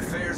in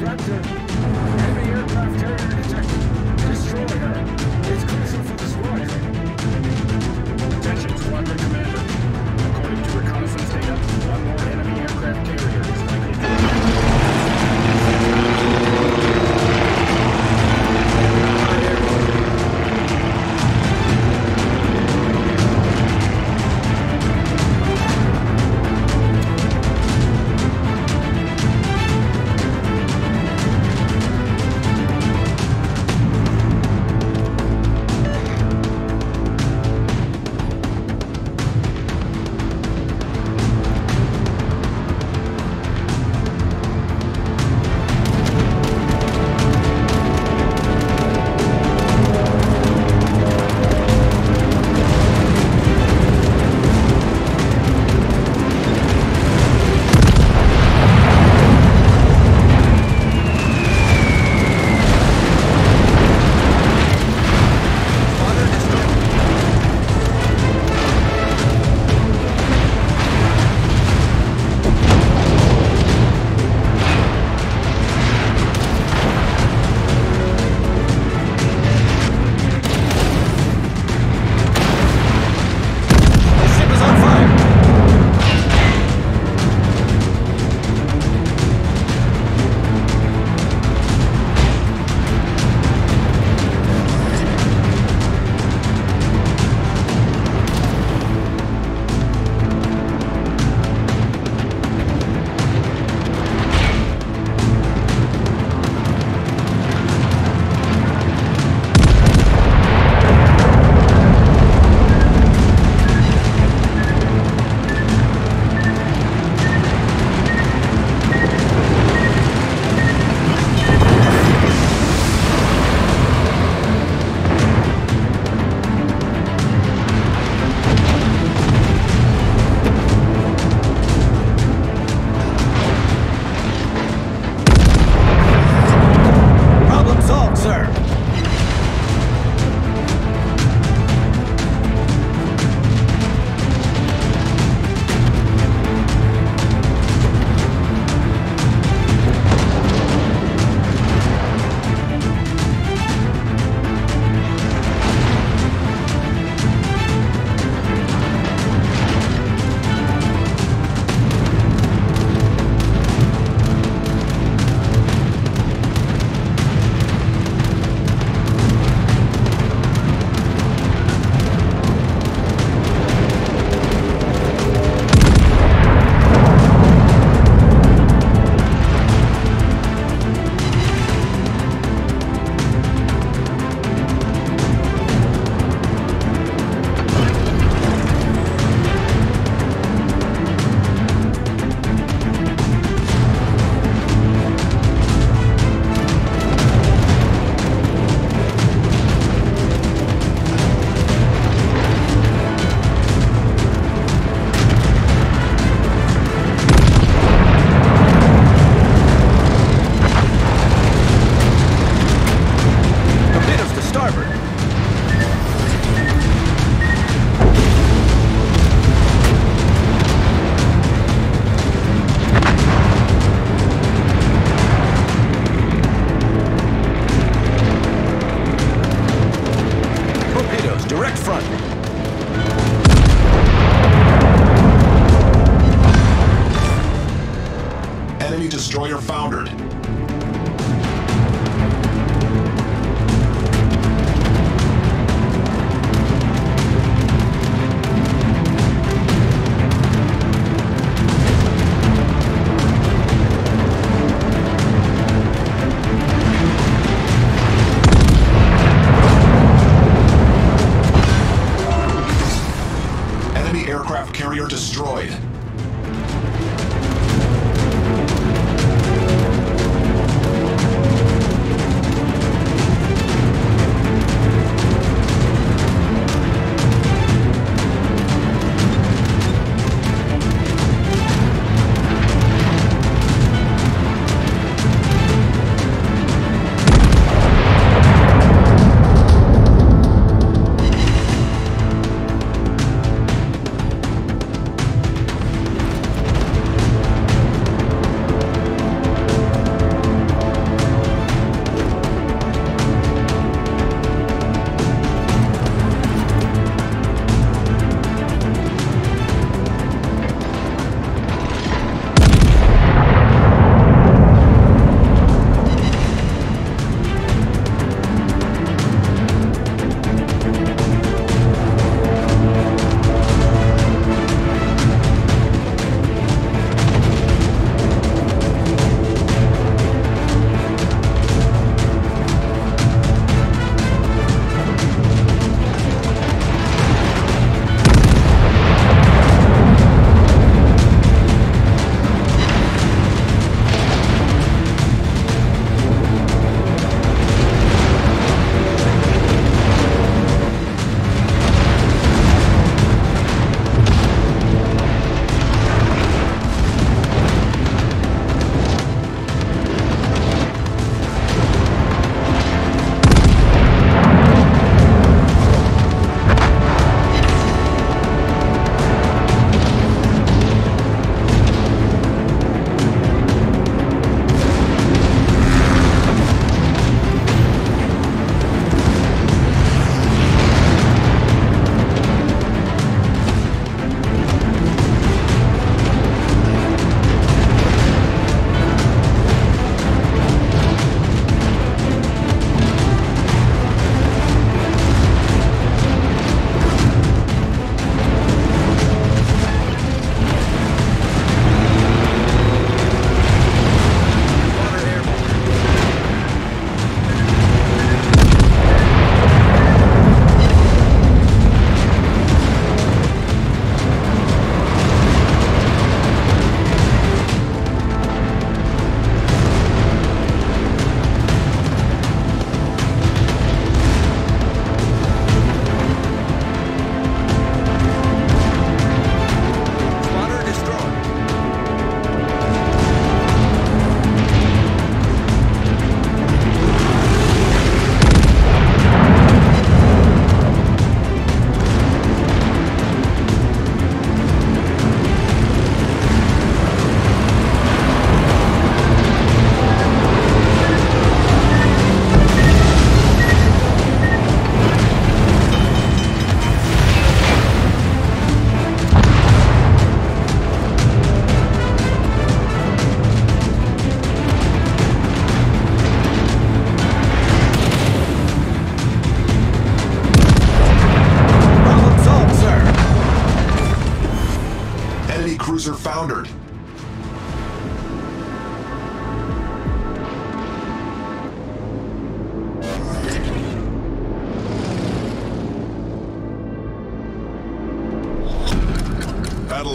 instructor. Foundered.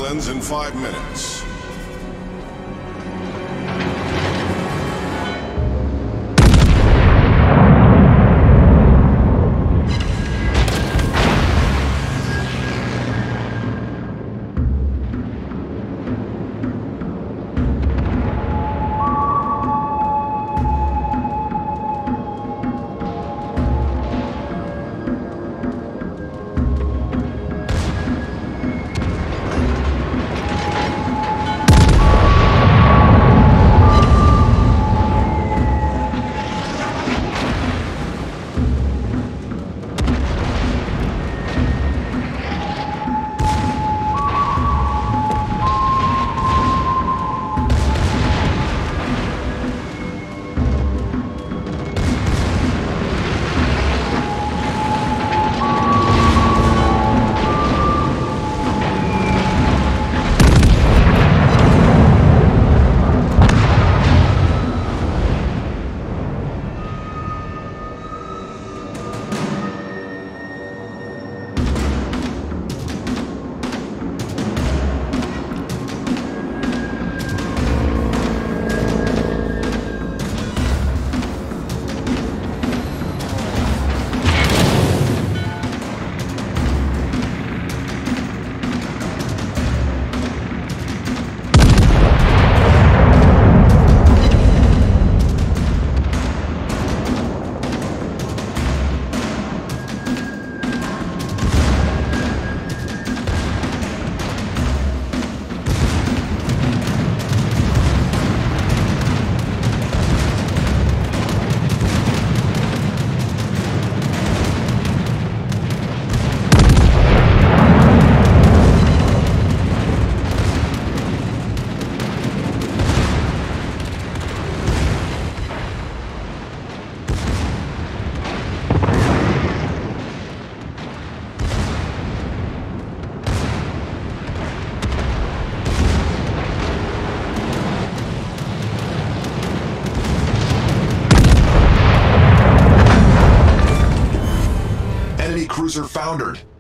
In five minutes. Cruiser foundered.